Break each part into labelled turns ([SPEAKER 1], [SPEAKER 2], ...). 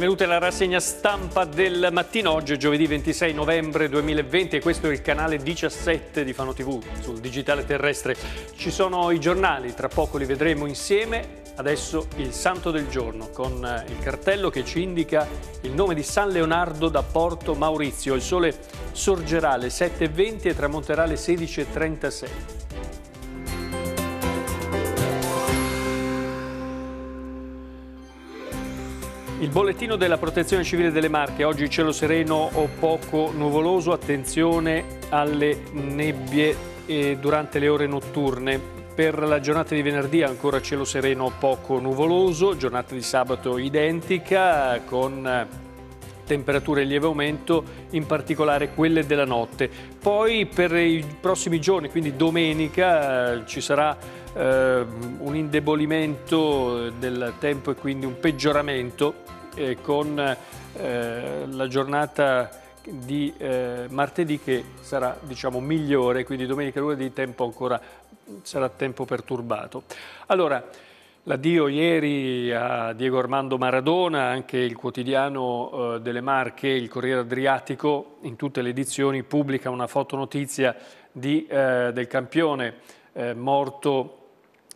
[SPEAKER 1] Benvenuti alla rassegna stampa del mattino. Oggi è giovedì 26 novembre 2020 e questo è il canale 17 di Fano TV sul digitale terrestre. Ci sono i giornali, tra poco li vedremo insieme. Adesso il santo del giorno con eh, il cartello che ci indica il nome di San Leonardo da Porto Maurizio. Il sole sorgerà alle 7.20 e tramonterà alle 16.36. Il bollettino della Protezione Civile delle Marche, oggi cielo sereno o poco nuvoloso, attenzione alle nebbie eh, durante le ore notturne. Per la giornata di venerdì ancora cielo sereno o poco nuvoloso, giornata di sabato identica con eh, temperature in lieve aumento, in particolare quelle della notte. Poi per i prossimi giorni, quindi domenica, eh, ci sarà eh, un indebolimento del tempo e quindi un peggioramento eh, con eh, la giornata di eh, martedì che sarà diciamo migliore, quindi domenica e lunedì tempo ancora sarà tempo perturbato. Allora, l'addio ieri a Diego Armando Maradona, anche il quotidiano eh, delle Marche, il Corriere Adriatico, in tutte le edizioni pubblica una fotonotizia di, eh, del campione eh, morto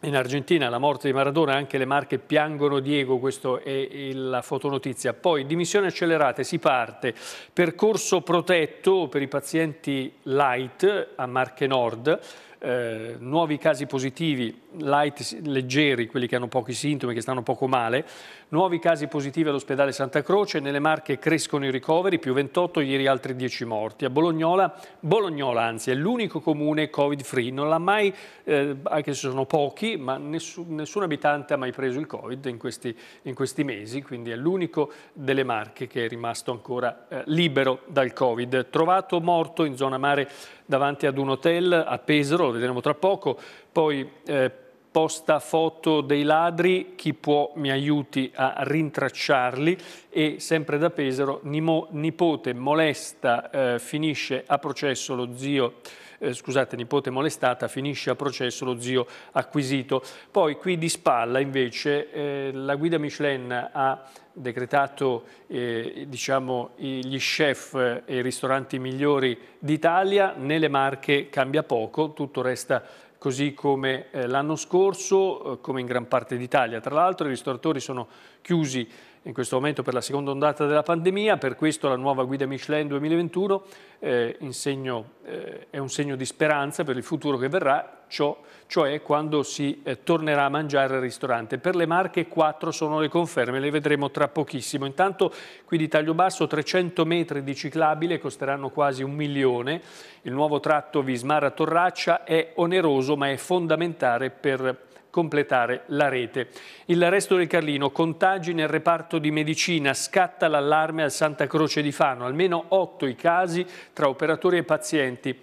[SPEAKER 1] in Argentina la morte di Maradona, anche le marche piangono Diego, questa è la fotonotizia. Poi dimissioni accelerate, si parte, percorso protetto per i pazienti light a Marche Nord, eh, nuovi casi positivi light, leggeri, quelli che hanno pochi sintomi, che stanno poco male, nuovi casi positivi all'ospedale Santa Croce, nelle Marche crescono i ricoveri, più 28, ieri altri 10 morti. A Bolognola, Bolognola anzi, è l'unico comune covid-free, non l'ha mai, eh, anche se sono pochi, ma nessun, nessun, abitante ha mai preso il covid in questi, in questi mesi, quindi è l'unico delle Marche che è rimasto ancora eh, libero dal covid. Trovato morto in zona mare davanti ad un hotel a Pesaro, vedremo tra poco, poi eh, posta foto dei ladri, chi può mi aiuti a rintracciarli e sempre da Pesaro nimo, nipote molesta, eh, finisce a processo lo zio eh, scusate, nipote molestata, finisce a processo lo zio acquisito. Poi qui di spalla invece eh, la guida Michelin ha decretato eh, diciamo, gli chef e i ristoranti migliori d'Italia, nelle Marche cambia poco, tutto resta così come eh, l'anno scorso, eh, come in gran parte d'Italia. Tra l'altro i ristoratori sono chiusi in questo momento per la seconda ondata della pandemia, per questo la nuova guida Michelin 2021 eh, segno, eh, è un segno di speranza per il futuro che verrà, ciò, cioè quando si eh, tornerà a mangiare al ristorante. Per le marche 4 sono le conferme, le vedremo tra pochissimo. Intanto qui di taglio basso 300 metri di ciclabile costeranno quasi un milione. Il nuovo tratto Vismara-Torraccia è oneroso ma è fondamentale per completare la rete. Il resto del Carlino, contagi nel reparto di medicina, scatta l'allarme al Santa Croce di Fano, almeno otto i casi tra operatori e pazienti.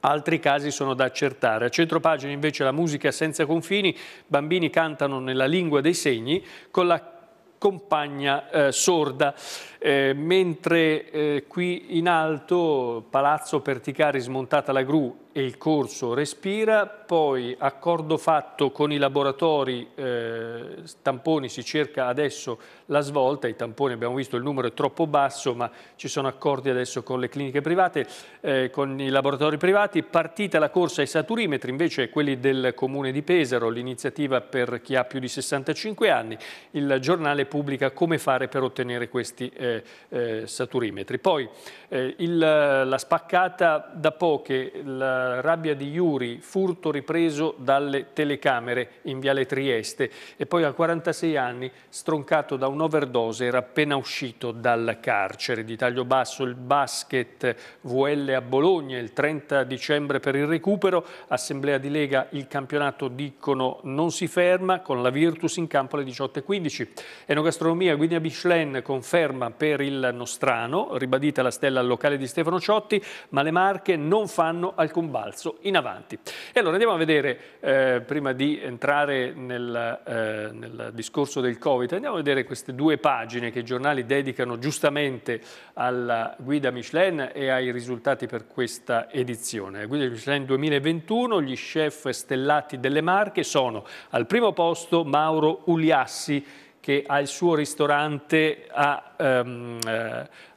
[SPEAKER 1] Altri casi sono da accertare. A centropagina invece la musica senza confini, bambini cantano nella lingua dei segni con la compagna eh, sorda, eh, mentre eh, qui in alto Palazzo Perticari smontata la gru e il corso respira, poi accordo fatto con i laboratori eh, tamponi, si cerca adesso la svolta, i tamponi abbiamo visto il numero è troppo basso, ma ci sono accordi adesso con le cliniche private, eh, con i laboratori privati, partita la corsa ai saturimetri, invece quelli del comune di Pesaro, l'iniziativa per chi ha più di 65 anni, il giornale pubblica come fare per ottenere questi eh, eh saturimetri. Poi eh, il, la spaccata da poche, la rabbia di Iuri, furto ripreso dalle telecamere in Viale Trieste e poi a 46 anni stroncato da un'overdose, era appena uscito dal carcere. Di taglio basso il basket VL a Bologna il 30 dicembre per il recupero, Assemblea di Lega il campionato dicono non si ferma con la Virtus in campo alle 18.15. Enogastronomia Guidia Michelin conferma per il Nostrano, ribadita la stella al locale di Stefano Ciotti, ma le marche non fanno alcun balzo in avanti. E allora andiamo a vedere, eh, prima di entrare nel, eh, nel, discorso del Covid, andiamo a vedere queste due pagine che i giornali dedicano giustamente alla guida Michelin e ai risultati per questa edizione. La guida Michelin 2021, gli chef stellati delle marche sono al primo posto Mauro Uliassi, che ha il suo ristorante a, um,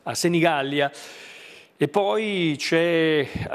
[SPEAKER 1] a Senigallia. E poi uh,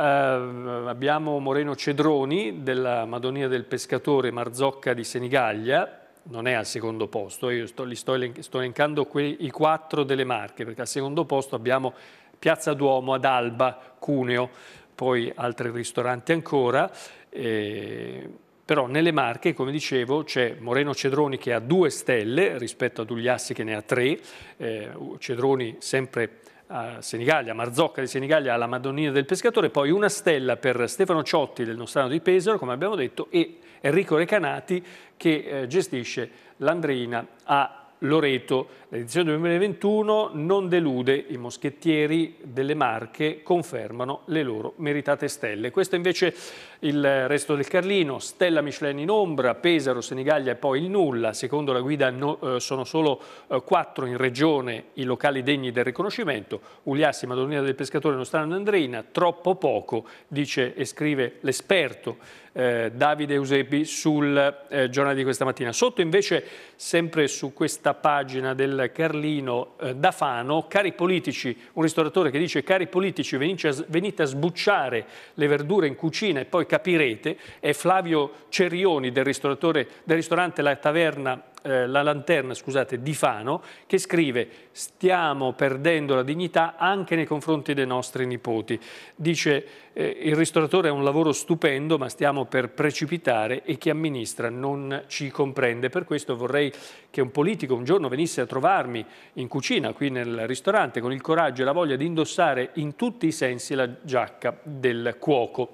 [SPEAKER 1] abbiamo Moreno Cedroni della Madonia del Pescatore Marzocca di Senigallia, non è al secondo posto, io sto, li sto, sto elencando quei, i quattro delle Marche, perché al secondo posto abbiamo Piazza Duomo ad Alba, Cuneo, poi altri ristoranti ancora. Eh, però nelle Marche, come dicevo, c'è Moreno Cedroni che ha due stelle rispetto a Dugliassi che ne ha tre, eh, Cedroni sempre a Senigallia, Marzocca di Senigallia alla Madonnina del Pescatore, poi una stella per Stefano Ciotti del Nostrano di Pesaro, come abbiamo detto, e Enrico Recanati che eh, gestisce l'Andreina a Loreto. L'edizione 2021 non delude, i moschettieri delle Marche confermano le loro meritate stelle. Questo invece il resto del Carlino, Stella Michelin in ombra, Pesaro, Senigallia e poi il nulla. Secondo la guida no, eh, sono solo eh, quattro in regione i locali degni del riconoscimento. Uliassi, Madonnina del Pescatore, Nostrano Andreina, troppo poco, dice e scrive l'esperto eh, Davide Eusebi sul eh, giornale di questa mattina. Sotto invece, sempre su questa pagina del Carlino eh, da Fano, cari politici, un ristoratore che dice cari politici venite a sbucciare le verdure in cucina e poi capirete, è Flavio Cerioni del, del ristorante La Taverna eh, la lanterna scusate, di Fano che scrive stiamo perdendo la dignità anche nei confronti dei nostri nipoti. Dice eh, il ristoratore è un lavoro stupendo ma stiamo per precipitare e chi amministra non ci comprende. Per questo vorrei che un politico un giorno venisse a trovarmi in cucina qui nel ristorante con il coraggio e la voglia di indossare in tutti i sensi la giacca del cuoco.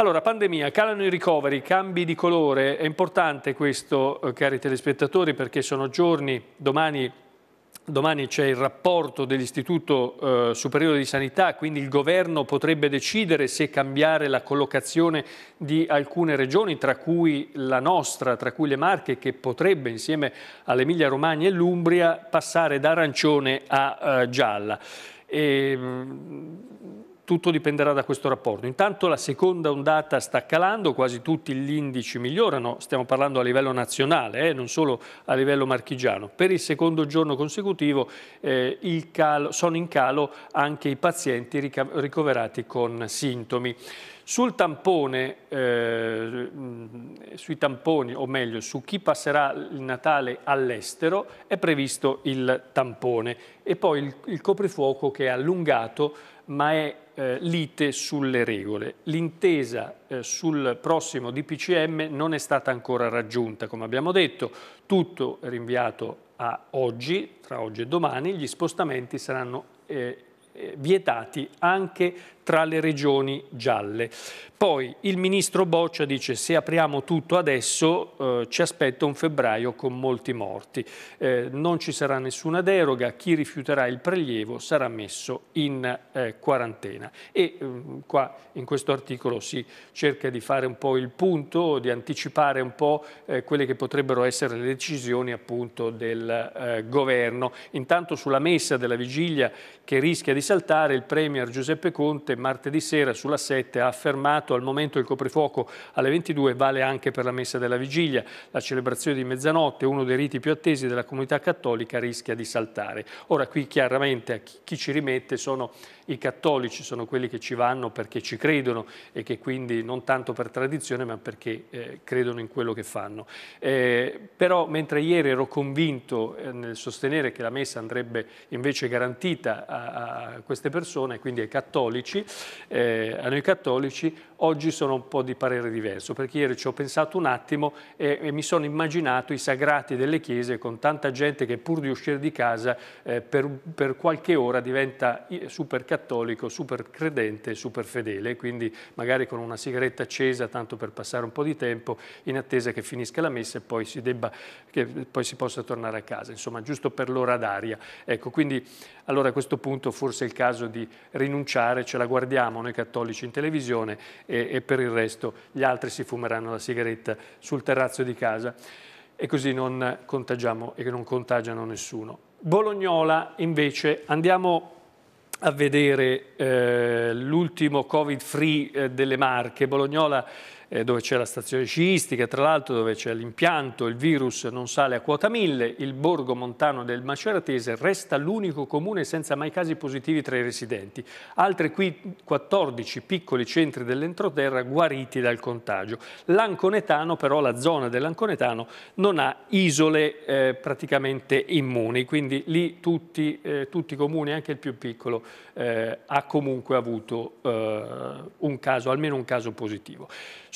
[SPEAKER 1] Allora, pandemia, calano i ricoveri, cambi di colore, è importante questo, eh, cari telespettatori, perché sono giorni, domani Domani c'è il rapporto dell'Istituto eh, Superiore di Sanità, quindi il governo potrebbe decidere se cambiare la collocazione di alcune regioni, tra cui la nostra, tra cui le Marche, che potrebbe insieme all'Emilia Romagna e l'Umbria passare da arancione a eh, gialla. E, tutto dipenderà da questo rapporto. Intanto la seconda ondata sta calando, quasi tutti gli indici migliorano, stiamo parlando a livello nazionale, eh, non solo a livello marchigiano. Per il secondo giorno consecutivo eh, calo, sono in calo anche i pazienti ricoverati con sintomi. Sul tampone, eh, sui tamponi, o meglio, su chi passerà il Natale all'estero, è previsto il tampone e poi il, il coprifuoco che è allungato ma è eh, lite sulle regole. L'intesa eh, sul prossimo DPCM non è stata ancora raggiunta, come abbiamo detto, tutto è rinviato a oggi, tra oggi e domani, gli spostamenti saranno eh, eh vietati anche tra le regioni gialle. Poi il ministro Boccia dice se apriamo tutto adesso eh, ci aspetta un febbraio con molti morti. Eh, non ci sarà nessuna deroga, chi rifiuterà il prelievo sarà messo in eh, quarantena. E ehm, qua in questo articolo si cerca di fare un po' il punto, di anticipare un po' eh, quelle che potrebbero essere le decisioni appunto del eh, governo. Intanto sulla messa della vigilia che rischia di saltare il Premier Giuseppe Conte martedì sera sulla 7 ha affermato al momento il coprifuoco alle 22 vale anche per la messa della vigilia. La celebrazione di mezzanotte, uno dei riti più attesi della comunità cattolica, rischia di saltare. Ora qui chiaramente a chi ci rimette sono i cattolici, sono quelli che ci vanno perché ci credono e che quindi non tanto per tradizione ma perché eh, credono in quello che fanno. Eh, però mentre ieri ero convinto eh, nel sostenere che la messa andrebbe invece garantita a, a queste persone, quindi ai cattolici, eh, a noi cattolici, oggi sono un po' di parere diverso, perché ieri ci ho pensato un attimo e, e mi sono immaginato i sagrati delle chiese con tanta gente che pur di uscire di casa eh, per, per, qualche ora diventa super cattolico, super credente, super fedele, quindi magari con una sigaretta accesa tanto per passare un po' di tempo in attesa che finisca la messa e poi si, debba, poi si possa tornare a casa, insomma giusto per l'ora d'aria. Ecco, quindi allora a questo punto forse è il caso di rinunciare, ce la guardiamo noi cattolici in televisione e, e per il resto gli altri si fumeranno la sigaretta sul terrazzo di casa e così non contagiamo e non contagiano nessuno. Bolognola invece andiamo a vedere eh, l'ultimo covid free eh, delle Marche. Bolognola eh, dove c'è la stazione sciistica, tra l'altro dove c'è l'impianto, il virus non sale a quota 1000, il borgo montano del Maceratese resta l'unico comune senza mai casi positivi tra i residenti. Altri qui 14 piccoli centri dell'entroterra guariti dal contagio. L'Anconetano però, la zona dell'Anconetano, non ha isole eh, praticamente immuni, quindi lì tutti, eh, tutti i comuni, anche il più piccolo, eh, ha comunque avuto eh, un caso, almeno un caso positivo.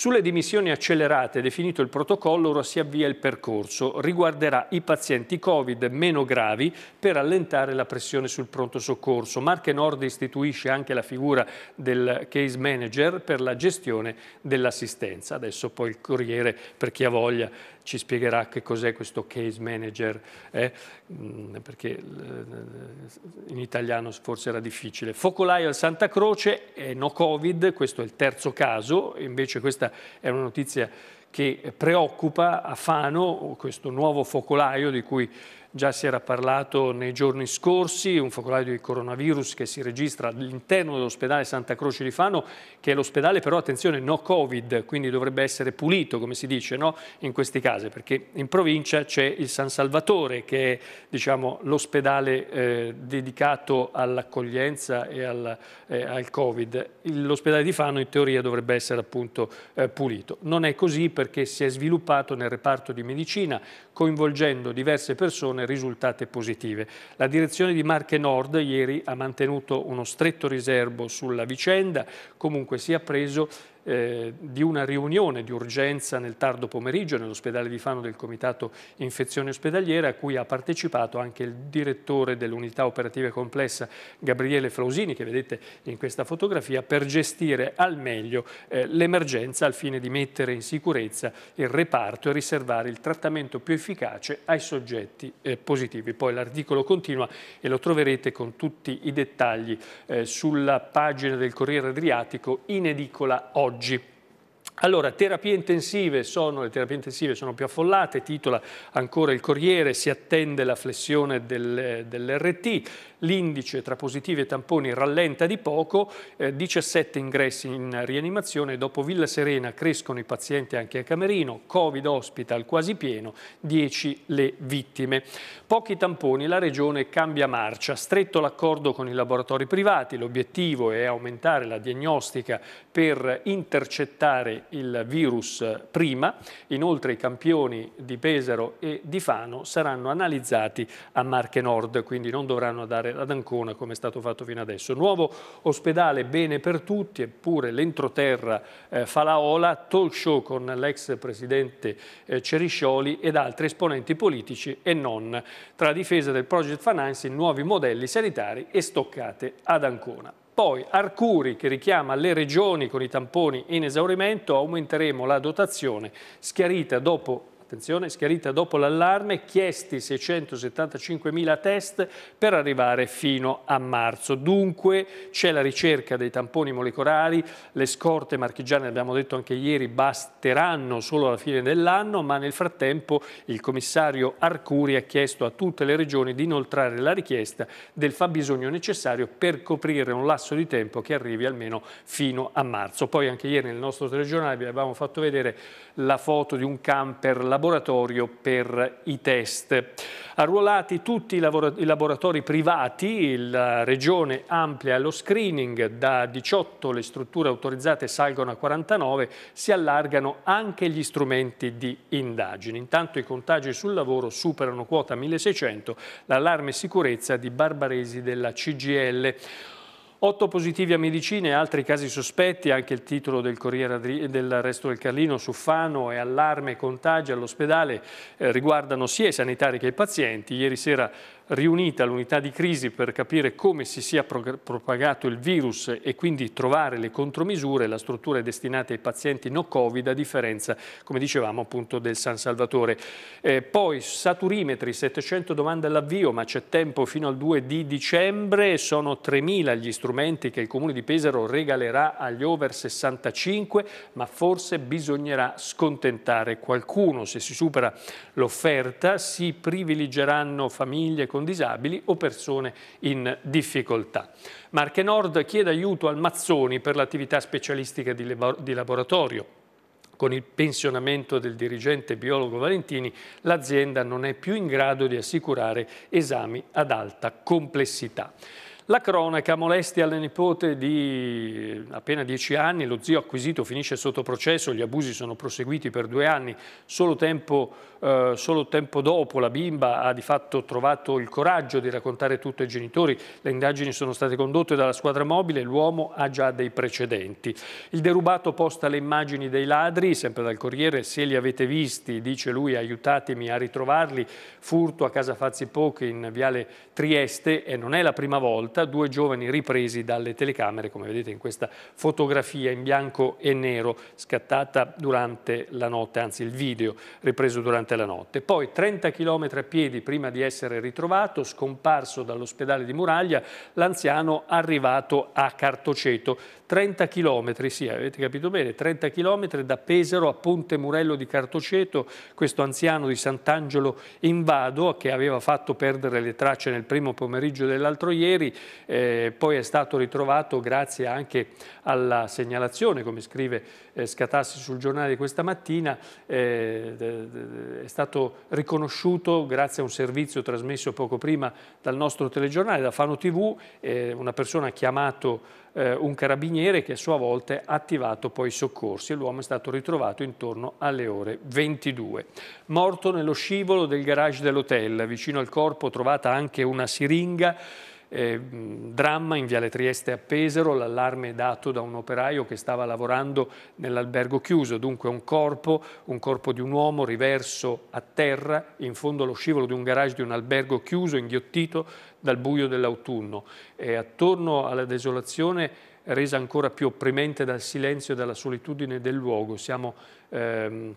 [SPEAKER 1] Sulle dimissioni accelerate, definito il protocollo, ora si avvia il percorso. Riguarderà i pazienti Covid meno gravi per allentare la pressione sul pronto soccorso. Marche Nord istituisce anche la figura del case manager per la gestione dell'assistenza. Adesso poi il Corriere, per chi ha voglia, ci spiegherà che cos'è questo case manager, eh? Mm, perché eh, in italiano forse era difficile. Focolaio al Santa Croce, è no Covid, questo è il terzo caso, invece questa è una notizia che preoccupa a Fano, questo nuovo focolaio di cui Già si era parlato nei giorni scorsi, un focolaio di coronavirus che si registra all'interno dell'ospedale Santa Croce di Fano, che è l'ospedale però, attenzione, no Covid, quindi dovrebbe essere pulito, come si dice, no? in questi casi, perché in provincia c'è il San Salvatore, che è diciamo, l'ospedale eh, dedicato all'accoglienza e al, eh, al Covid. L'ospedale di Fano in teoria dovrebbe essere appunto eh, pulito. Non è così perché si è sviluppato nel reparto di medicina, coinvolgendo diverse persone risultate positive. La direzione di Marche Nord ieri ha mantenuto uno stretto riservo sulla vicenda, comunque si è preso eh, di una riunione di urgenza nel tardo pomeriggio nell'ospedale di Fano del Comitato Infezioni Ospedaliere a cui ha partecipato anche il direttore dell'unità operativa complessa Gabriele Flausini che vedete in questa fotografia per gestire al meglio eh, l'emergenza al fine di mettere in sicurezza il reparto e riservare il trattamento più efficace ai soggetti eh, positivi. Poi l'articolo continua e lo troverete con tutti i dettagli eh, sulla pagina del Corriere Adriatico in edicola oggi oggi. Allora, terapie intensive sono, le terapie intensive sono più affollate, titola ancora il Corriere, si attende la flessione del, dell'RT, l'indice tra positivi e tamponi rallenta di poco, eh, 17 ingressi in rianimazione, dopo Villa Serena crescono i pazienti anche a Camerino, Covid hospital quasi pieno, 10 le vittime. Pochi tamponi, la Regione cambia marcia, stretto l'accordo con i laboratori privati, l'obiettivo è aumentare la diagnostica per intercettare il virus prima, inoltre i campioni di Pesaro e di Fano saranno analizzati a Marche Nord, quindi non dovranno dare ad Ancona come è stato fatto fino adesso. Nuovo ospedale bene per tutti, eppure l'entroterra eh, fa la ola, talk show con l'ex presidente eh, Ceriscioli ed altri esponenti politici e non tra difesa del project financing, nuovi modelli sanitari e stoccate ad Ancona. Poi Arcuri che richiama le regioni con i tamponi in esaurimento, aumenteremo la dotazione schiarita dopo attenzione, schiarita dopo l'allarme, chiesti 675.000 test per arrivare fino a marzo. Dunque c'è la ricerca dei tamponi molecolari, le scorte marchigiane, abbiamo detto anche ieri, basteranno solo alla fine dell'anno, ma nel frattempo il commissario Arcuri ha chiesto a tutte le regioni di inoltrare la richiesta del fabbisogno necessario per coprire un lasso di tempo che arrivi almeno fino a marzo. Poi anche ieri nel nostro telegiornale vi avevamo fatto vedere la foto di un camper laboratorio per i test. Arruolati tutti i, laboratori privati, la Regione amplia lo screening, da 18 le strutture autorizzate salgono a 49, si allargano anche gli strumenti di indagine. Intanto i contagi sul lavoro superano quota 1600, l'allarme sicurezza di Barbaresi della CGL. Otto positivi a medicina e altri casi sospetti, anche il titolo del Corriere del Resto del Carlino su Fano e allarme contagi all'ospedale eh, riguardano sia i sanitari che i pazienti. Ieri sera riunita l'unità di crisi per capire come si sia propagato il virus e quindi trovare le contromisure, la struttura è destinata ai pazienti no Covid, a differenza, come dicevamo, appunto del San Salvatore. Eh, poi saturimetri, 700 domande all'avvio, ma c'è tempo fino al 2 di dicembre, sono 3.000 gli strumenti che il Comune di Pesaro regalerà agli over 65, ma forse bisognerà scontentare qualcuno. Se si supera l'offerta si privilegeranno famiglie con disabili o persone in difficoltà. Marche Nord chiede aiuto al Mazzoni per l'attività specialistica di laboratorio. con il pensionamento del dirigente biologo Valentini, l'azienda non è più in grado di assicurare esami ad alta complessità. La cronaca, molestia alla nipote di appena dieci anni, lo zio acquisito finisce sotto processo, gli abusi sono proseguiti per due anni, solo tempo, eh, solo tempo dopo la bimba ha di fatto trovato il coraggio di raccontare tutto ai genitori, le indagini sono state condotte dalla squadra mobile, l'uomo ha già dei precedenti. Il derubato posta le immagini dei ladri, sempre dal Corriere, se li avete visti, dice lui, aiutatemi a ritrovarli, furto a casa Fazzi Poche in Viale Trieste e non è la prima volta due giovani ripresi dalle telecamere, come vedete in questa fotografia in bianco e nero scattata durante la notte, anzi il video ripreso durante la notte. Poi 30 km a piedi prima di essere ritrovato, scomparso dall'ospedale di Muraglia, l'anziano arrivato a Cartoceto. 30 km, sì, avete capito bene, 30 km da Pesaro a Ponte Murello di Cartoceto, questo anziano di Sant'Angelo in Vado che aveva fatto perdere le tracce nel primo pomeriggio dell'altro ieri, eh, poi è stato ritrovato grazie anche alla segnalazione, come scrive eh, Scatassi sul giornale di questa mattina, eh, è stato riconosciuto grazie a un servizio trasmesso poco prima dal nostro telegiornale, da Fano TV, eh, una persona ha chiamato eh, un carabiniere che a sua volta ha attivato poi i soccorsi e l'uomo è stato ritrovato intorno alle ore 22. Morto nello scivolo del garage dell'hotel, vicino al corpo trovata anche una siringa eh, dramma in Viale Trieste a Pesaro, l'allarme dato da un operaio che stava lavorando nell'albergo chiuso, dunque un corpo, un corpo di un uomo riverso a terra in fondo allo scivolo di un garage di un albergo chiuso, inghiottito dal buio dell'autunno. E attorno alla desolazione resa ancora più opprimente dal silenzio e dalla solitudine del luogo. Siamo, ehm,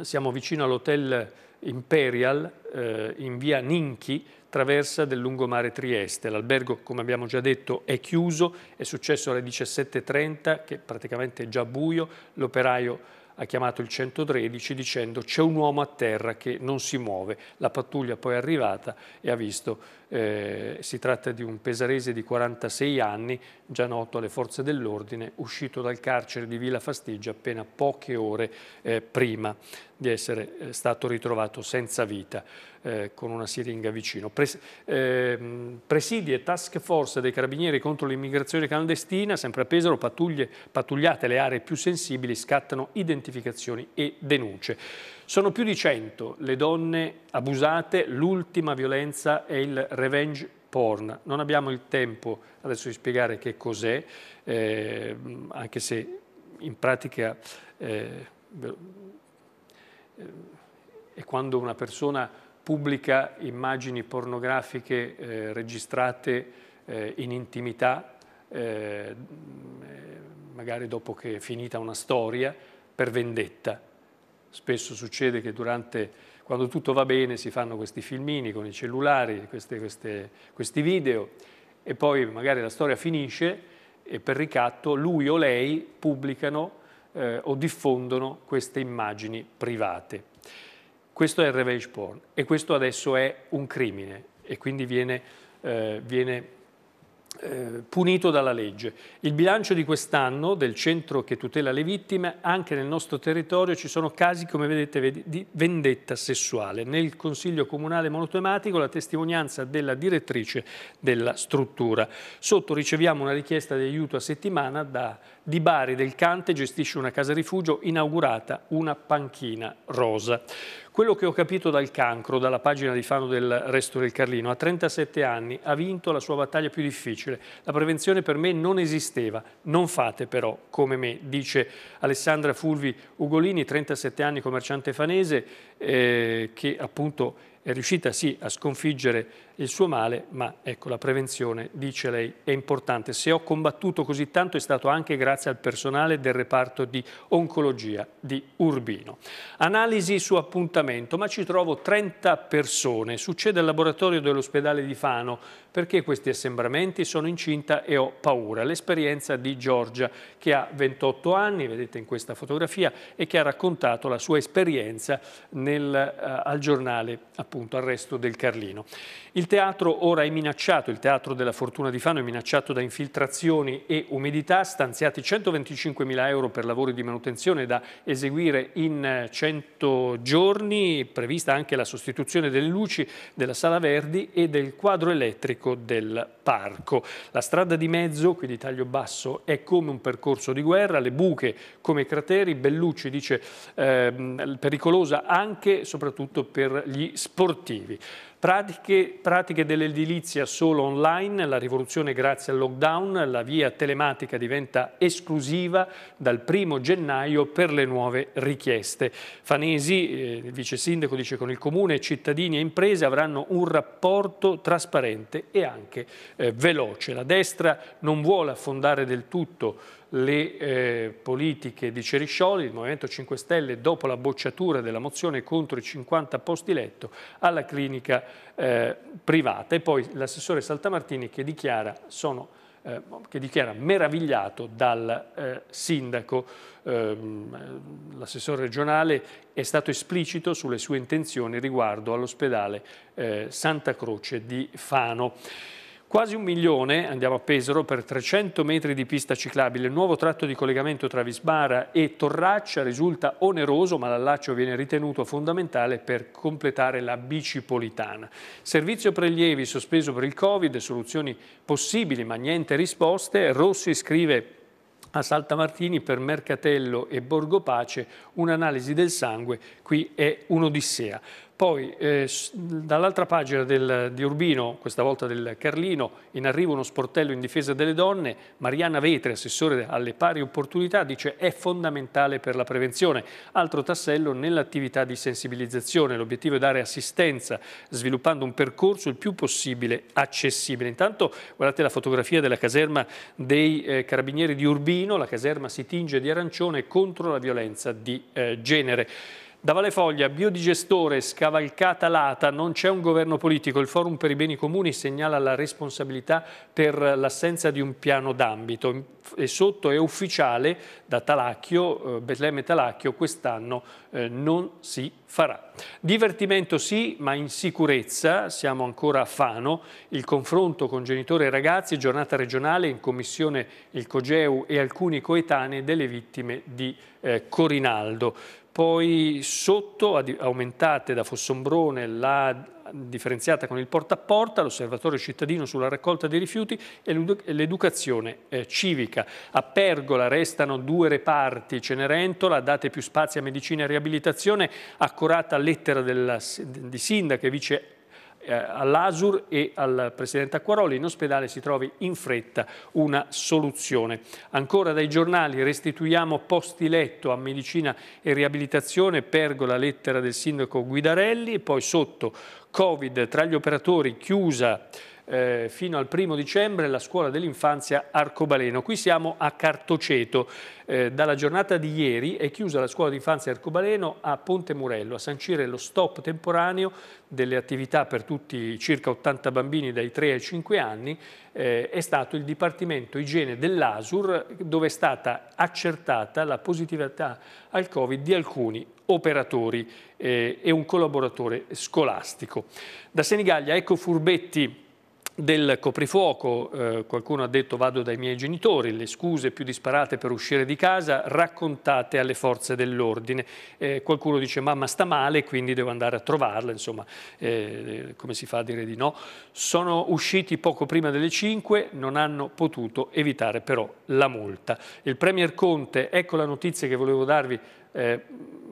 [SPEAKER 1] siamo vicino all'hotel Imperial eh, in via Ninchi, traversa del lungomare Trieste. L'albergo, come abbiamo già detto, è chiuso, è successo alle 17.30, che praticamente è già buio, l'operaio ha chiamato il 113 dicendo c'è un uomo a terra che non si muove. La pattuglia poi è arrivata e ha visto, eh, si tratta di un pesarese di 46 anni, già noto alle forze dell'ordine, uscito dal carcere di Villa Fastiggia appena poche ore eh, prima di essere eh, stato ritrovato senza vita eh, con una siringa vicino. Pres eh, presidi e task force dei carabinieri contro l'immigrazione clandestina, sempre a Pesaro, pattugliate le aree più sensibili, scattano identificazioni e denunce. Sono più di 100 le donne abusate, l'ultima violenza è il revenge porn. Non abbiamo il tempo adesso di spiegare che cos'è, eh, anche se in pratica eh, è quando una persona pubblica immagini pornografiche eh, registrate eh, in intimità, eh, magari dopo che è finita una storia, per vendetta. Spesso succede che durante, quando tutto va bene si fanno questi filmini con i cellulari, queste, queste, questi video e poi magari la storia finisce e per ricatto lui o lei pubblicano eh, o diffondono queste immagini private. Questo è il revenge porn e questo adesso è un crimine e quindi viene, eh, viene eh, punito dalla legge. Il bilancio di quest'anno del centro che tutela le vittime, anche nel nostro territorio ci sono casi, come vedete, di vendetta sessuale. Nel Consiglio Comunale Monotematico la testimonianza della direttrice della struttura. Sotto riceviamo una richiesta di aiuto a settimana da Di Bari del Cante, gestisce una casa rifugio inaugurata una panchina rosa. Quello che ho capito dal cancro, dalla pagina di Fano del Resto del Carlino, a 37 anni ha vinto la sua battaglia più difficile. La prevenzione per me non esisteva, non fate però come me, dice Alessandra Fulvi Ugolini, 37 anni commerciante fanese, eh, che appunto è riuscita sì a sconfiggere il suo male, ma ecco la prevenzione, dice lei, è importante. Se ho combattuto così tanto è stato anche grazie al personale del reparto di oncologia di Urbino. Analisi su appuntamento, ma ci trovo 30 persone. Succede al laboratorio dell'ospedale di Fano. Perché questi assembramenti? Sono incinta e ho paura. L'esperienza di Giorgia, che ha 28 anni, vedete in questa fotografia, e che ha raccontato la sua esperienza nel, uh, al giornale appunto appunto al resto del Carlino. Il teatro ora è minacciato, il teatro della Fortuna di Fano è minacciato da infiltrazioni e umidità, stanziati 125 mila euro per lavori di manutenzione da eseguire in 100 giorni, prevista anche la sostituzione delle luci della Sala Verdi e del quadro elettrico del parco. La strada di mezzo, qui di taglio basso, è come un percorso di guerra, le buche come crateri, Bellucci dice eh, pericolosa anche e soprattutto per gli sportivi. Pratiche, pratiche dell'edilizia solo online, la rivoluzione grazie al lockdown, la via telematica diventa esclusiva dal primo gennaio per le nuove richieste. Fanesi, eh, il vice sindaco, dice con il comune cittadini e imprese avranno un rapporto trasparente e anche eh, veloce. La destra non vuole affondare del tutto le eh, politiche di Ceriscioli, il Movimento 5 Stelle dopo la bocciatura della mozione contro i 50 posti letto alla clinica eh, privata e poi l'assessore Saltamartini che dichiara, sono, eh, che dichiara meravigliato dal eh, sindaco, ehm, l'assessore regionale è stato esplicito sulle sue intenzioni riguardo all'ospedale eh, Santa Croce di Fano. Quasi un milione, andiamo a Pesaro, per 300 metri di pista ciclabile. Il nuovo tratto di collegamento tra Visbara e Torraccia risulta oneroso, ma l'allaccio viene ritenuto fondamentale per completare la bicipolitana. Servizio prelievi sospeso per il Covid, soluzioni possibili ma niente risposte. Rossi scrive a Saltamartini per Mercatello e Borgo Pace un'analisi del sangue, qui è un'odissea. Poi eh, dall'altra pagina del, di Urbino, questa volta del Carlino, in arrivo uno sportello in difesa delle donne, Mariana Vetri, assessore alle pari opportunità, dice è fondamentale per la prevenzione. Altro tassello nell'attività di sensibilizzazione, l'obiettivo è dare assistenza sviluppando un percorso il più possibile accessibile. Intanto guardate la fotografia della caserma dei eh, carabinieri di Urbino, la caserma si tinge di arancione contro la violenza di eh, genere. Da Valle Foglia, biodigestore, scavalcata l'ata, non c'è un governo politico. Il Forum per i beni comuni segnala la responsabilità per l'assenza di un piano d'ambito. E sotto è ufficiale da Talacchio, eh, Betlemme Talacchio, quest'anno eh, non si farà. Divertimento sì, ma in sicurezza, siamo ancora a Fano, il confronto con genitori e ragazzi, giornata regionale in commissione il Cogeu e alcuni coetanei delle vittime di eh, Corinaldo poi sotto aumentate da Fossombrone la differenziata con il porta a porta, l'osservatorio cittadino sulla raccolta dei rifiuti e l'educazione eh, civica. A Pergola restano due reparti, Cenerentola, date più spazi a medicina e riabilitazione, accurata lettera della, di sindaca e vice eh, all'Asur e al Presidente Acquaroli in ospedale si trovi in fretta una soluzione. Ancora dai giornali restituiamo posti letto a medicina e riabilitazione, pergola lettera del sindaco Guidarelli e poi sotto Covid tra gli operatori chiusa eh, fino al primo dicembre la scuola dell'infanzia Arcobaleno. Qui siamo a Cartoceto. Eh, dalla giornata di ieri è chiusa la scuola d'infanzia Arcobaleno a Ponte Murello a sancire lo stop temporaneo delle attività per tutti i circa 80 bambini dai 3 ai 5 anni eh, è stato il Dipartimento Igiene dell'ASUR dove è stata accertata la positività al Covid di alcuni operatori eh, e un collaboratore scolastico. Da Senigallia ecco furbetti del coprifuoco, eh, qualcuno ha detto vado dai miei genitori, le scuse più disparate per uscire di casa raccontate alle forze dell'ordine. Eh, qualcuno dice mamma sta male quindi devo andare a trovarla, insomma eh, come si fa a dire di no. Sono usciti poco prima delle 5, non hanno potuto evitare però la multa. Il Premier Conte, ecco la notizia che volevo darvi, eh,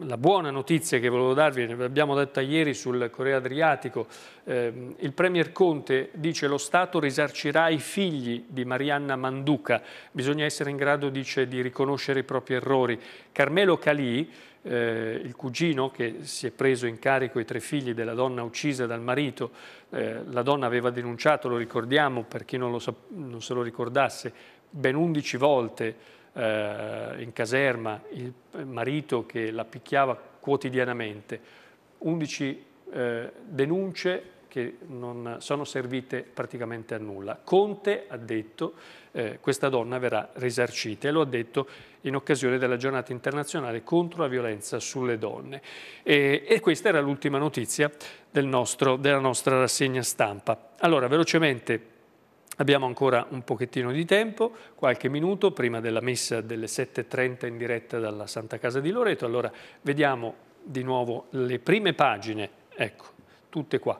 [SPEAKER 1] la buona notizia che volevo darvi, ne abbiamo detta ieri sul Corea Adriatico, eh, il Premier Conte dice lo Stato risarcirà i figli di Marianna Manduca, bisogna essere in grado, dice, di riconoscere i propri errori. Carmelo Calì, eh, il cugino che si è preso in carico i tre figli della donna uccisa dal marito, eh, la donna aveva denunciato, lo ricordiamo per chi non, non se lo ricordasse, ben 11 volte eh, in caserma, il marito che la picchiava quotidianamente, 11 eh, denunce che non sono servite praticamente a nulla. Conte ha detto eh, questa donna verrà risarcita e lo ha detto in occasione della giornata internazionale contro la violenza sulle donne. E, e questa era l'ultima notizia del nostro, della nostra rassegna stampa. Allora, velocemente Abbiamo ancora un pochettino di tempo, qualche minuto prima della messa delle 7.30 in diretta dalla Santa Casa di Loreto. Allora vediamo di nuovo le prime pagine, ecco, tutte qua.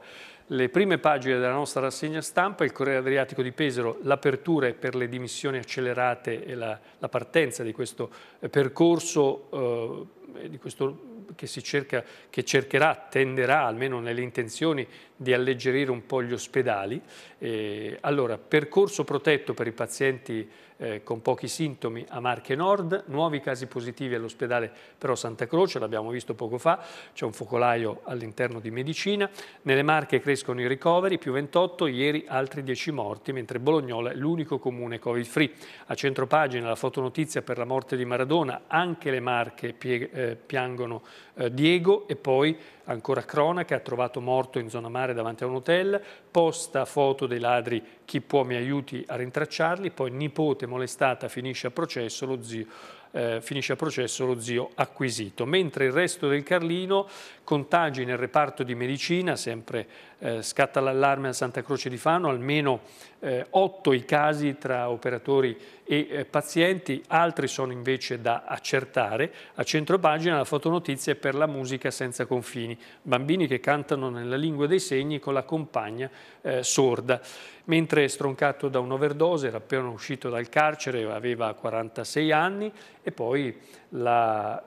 [SPEAKER 1] Le prime pagine della nostra rassegna stampa, il Corriere Adriatico di Pesaro, l'apertura per le dimissioni accelerate e la, la partenza di questo eh, percorso, eh, di questo che, cerca, che cercherà, tenderà almeno nelle intenzioni di alleggerire un po' gli ospedali. Eh, allora, percorso protetto per i pazienti eh, con pochi sintomi a Marche Nord, nuovi casi positivi all'ospedale però Santa Croce, l'abbiamo visto poco fa, c'è un focolaio all'interno di medicina, nelle Marche crescono i ricoveri, più 28, ieri altri 10 morti, mentre Bolognola è l'unico comune covid-free. A centropagina la fotonotizia per la morte di Maradona, anche le Marche eh, piangono eh, Diego e poi ancora cronaca, trovato morto in zona mare davanti a un hotel, posta foto dei ladri, chi può mi aiuti a rintracciarli, poi nipote molestata finisce a processo, lo zio eh, finisce a processo lo zio acquisito. Mentre il resto del Carlino, contagi nel reparto di medicina, sempre eh, scatta l'allarme a Santa Croce di Fano, almeno eh, otto i casi tra operatori e eh, pazienti, altri sono invece da accertare. A centro pagina la fotonotizia per la musica senza confini, bambini che cantano nella lingua dei segni con la compagna eh, sorda. Mentre stroncato da un'overdose, era appena uscito dal carcere, aveva 46 anni e poi l'accordo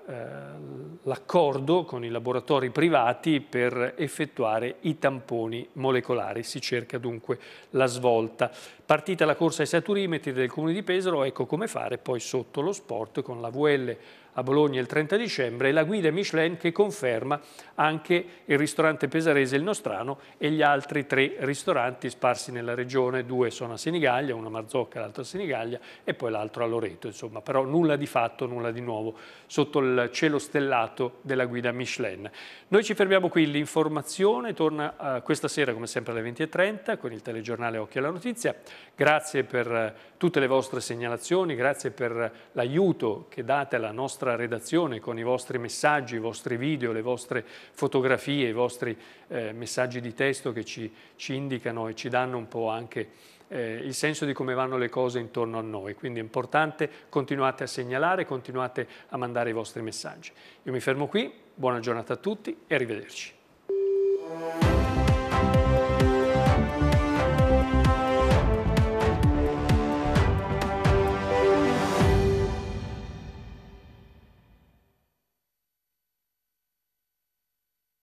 [SPEAKER 1] la, eh, con i laboratori privati per effettuare i tamponi molecolari. Si cerca dunque la svolta. Partita la corsa ai saturimetri del Comune di Pesaro, ecco come fare poi sotto lo sport con la VL a Bologna il 30 dicembre e la guida Michelin che conferma anche il ristorante pesarese Il Nostrano e gli altri tre ristoranti sparsi nella regione, due sono a Senigallia, uno a Marzocca, l'altro a Senigallia e poi l'altro a Loreto, insomma, però nulla di fatto, nulla di nuovo sotto il cielo stellato della guida Michelin. Noi ci fermiamo qui, l'informazione torna uh, questa sera come sempre alle 20.30 con il telegiornale Occhio alla Notizia. Grazie per uh, tutte le vostre segnalazioni, grazie per l'aiuto che date alla nostra redazione con i vostri messaggi, i vostri video, le vostre fotografie, i vostri uh, messaggi di testo che ci, ci indicano e ci danno un po' anche eh, il senso di come vanno le cose intorno a noi. Quindi è importante, continuate a segnalare, continuate a mandare i vostri messaggi. Io mi fermo qui, buona giornata a tutti e arrivederci.